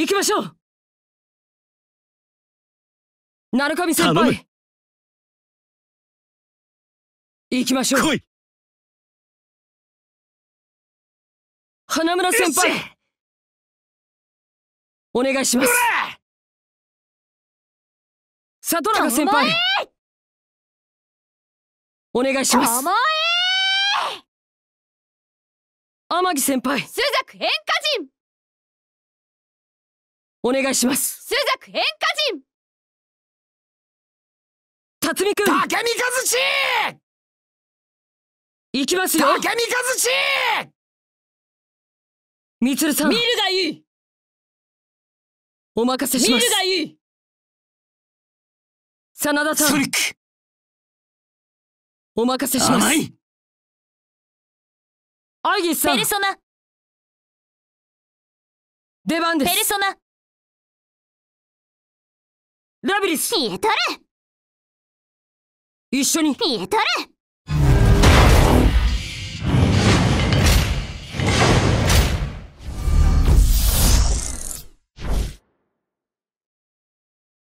行きましょう。鳴神先輩。行きましょう。来い。花村先よ輩。しお願いします。里中先輩。お願いします。天城先輩。え朱雀変化人お願いします。朱雀変化人。辰巳くん竹見和志行きますよ。竹見和志みつるさん。見るがいい。お任せし見るますがいい。真田さん。ソニック。お任せします。甘い。アイギスさん。ペルソナ。出番です。ペルソナラビリス。ピエトル。一緒に。ピエトル